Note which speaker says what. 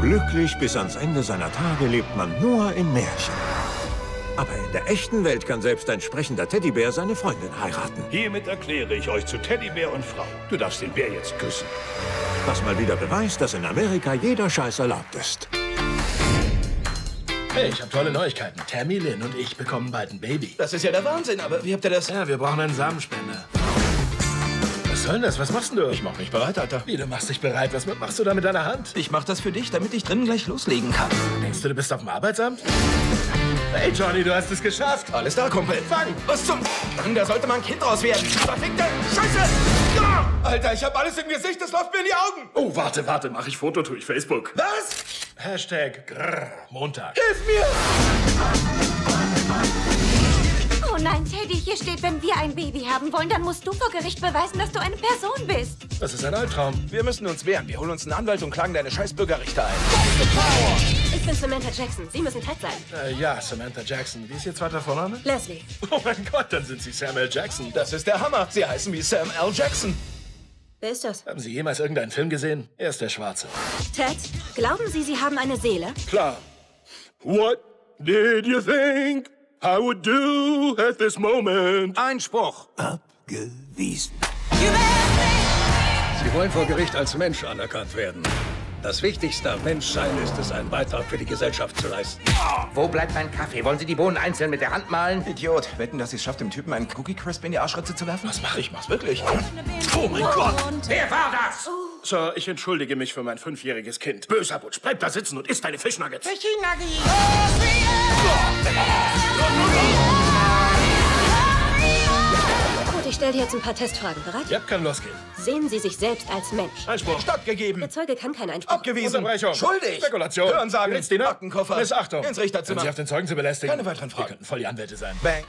Speaker 1: Glücklich bis ans Ende seiner Tage lebt man nur in Märchen. Aber in der echten Welt kann selbst ein sprechender Teddybär seine Freundin heiraten.
Speaker 2: Hiermit erkläre ich euch zu Teddybär und Frau. Du darfst den Bär jetzt küssen.
Speaker 1: Was mal wieder beweist, dass in Amerika jeder Scheiß erlaubt ist.
Speaker 3: Hey, ich habe tolle Neuigkeiten. Tammy, Lynn und ich bekommen bald ein Baby.
Speaker 4: Das ist ja der Wahnsinn, aber wie habt ihr das?
Speaker 3: Ja, wir brauchen einen Samenspender. Was soll denn das? Was machst denn du?
Speaker 4: Ich mach mich bereit, Alter.
Speaker 3: Wie, du machst dich bereit? Was machst du da mit deiner Hand?
Speaker 4: Ich mach das für dich, damit ich drinnen gleich loslegen kann.
Speaker 3: Denkst du, du bist auf dem Arbeitsamt? Hey, Johnny, du hast es geschafft.
Speaker 4: Alles da, Kumpel.
Speaker 3: Fang!
Speaker 4: Was zum... Mann, da sollte mal ein Kind draus werden. Verfickte Scheiße! Ja! Alter, ich hab alles im Gesicht, das läuft mir in die Augen.
Speaker 3: Oh, warte, warte, mach ich Foto, tue ich Facebook.
Speaker 4: Was?
Speaker 3: Hashtag grrr, Montag.
Speaker 4: Hilf mir!
Speaker 5: Hier steht, wenn wir ein Baby haben wollen, dann musst du vor Gericht beweisen, dass du eine Person bist.
Speaker 3: Das ist ein Albtraum.
Speaker 4: Wir müssen uns wehren. Wir holen uns einen Anwalt und klagen deine scheiß Bürgerrichter ein.
Speaker 5: Ich bin Samantha Jackson. Sie müssen Ted sein.
Speaker 3: Äh, ja, Samantha Jackson. Wie ist Ihr zweiter Vorname?
Speaker 5: Leslie.
Speaker 3: Oh mein Gott, dann sind Sie Samuel Jackson.
Speaker 4: Das ist der Hammer. Sie heißen wie Sam L. Jackson.
Speaker 5: Wer ist das?
Speaker 3: Haben Sie jemals irgendeinen Film gesehen? Er ist der Schwarze.
Speaker 5: Ted, glauben Sie, Sie haben eine Seele?
Speaker 3: Klar. What did you think I would do at this moment?
Speaker 4: Einspruch.
Speaker 1: Abgewiesen.
Speaker 6: Sie wollen vor Gericht als Mensch anerkannt werden. Das Wichtigste am Menschsein ist es, einen Beitrag für die Gesellschaft zu leisten.
Speaker 7: Wo bleibt mein Kaffee? Wollen Sie die Bohnen einzeln mit der Hand mahlen?
Speaker 4: Idiot. Wetten, dass sie es schafft, dem Typen einen Cookie Crisp in die Arschritze zu werfen? Was mach ich? Mach's wirklich.
Speaker 3: Oh mein Gott!
Speaker 7: Wer war das?
Speaker 3: Sir, ich entschuldige mich für mein fünfjähriges Kind. Böser Butch, bleib da sitzen und isst deine Fischnuggets.
Speaker 5: Gut, ich stelle dir jetzt ein paar Testfragen. Bereit?
Speaker 3: Ja, kann losgehen.
Speaker 5: Sehen Sie sich selbst als Mensch?
Speaker 3: Einspruch.
Speaker 4: Stattgegeben.
Speaker 5: Der Zeuge kann keinen Einspruch.
Speaker 4: Abgewiesen.
Speaker 3: Unterbrechung.
Speaker 4: Schuldig.
Speaker 3: Spekulation.
Speaker 4: Hörensagen.
Speaker 3: Gerichtsdiener.
Speaker 4: Aktenkoffer.
Speaker 3: Missachtung.
Speaker 4: Ins Richterzimmer.
Speaker 3: Hören Sie auf den Zeugen zu belästigen.
Speaker 4: Keine weiteren Fragen.
Speaker 3: Wir könnten voll die Anwälte sein.
Speaker 4: Bang.